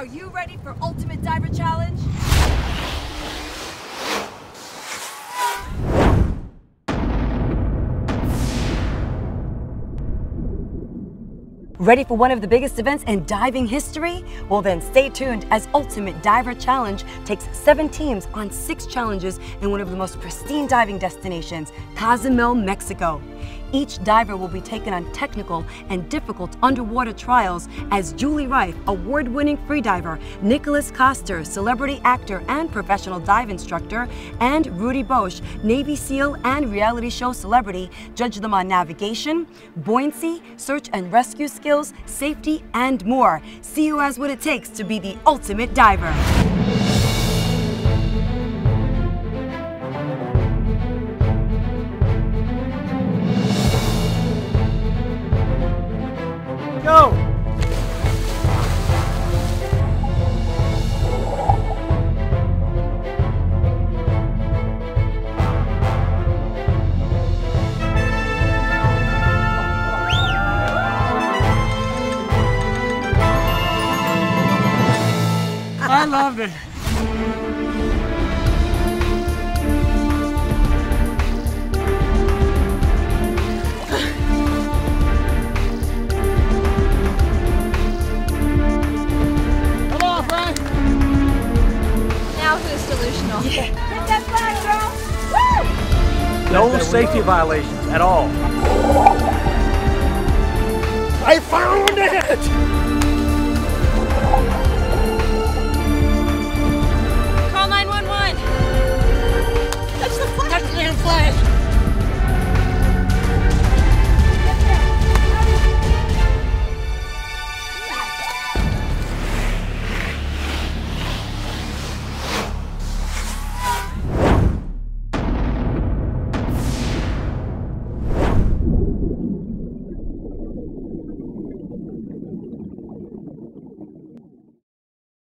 Are you ready for Ultimate Diver Challenge? Ready for one of the biggest events in diving history? Well then stay tuned as Ultimate Diver Challenge takes seven teams on six challenges in one of the most pristine diving destinations, Cozumel, Mexico. Each diver will be taken on technical and difficult underwater trials as Julie Reif, award-winning freediver, Nicholas Koster, celebrity actor and professional dive instructor, and Rudy Boesch, Navy SEAL and reality show celebrity, judge them on navigation, buoyancy, search and rescue skills, safety, and more. See who has what it takes to be the ultimate diver. Go! I loved it. Hit that flag, girl! No safety violations at all. I found it!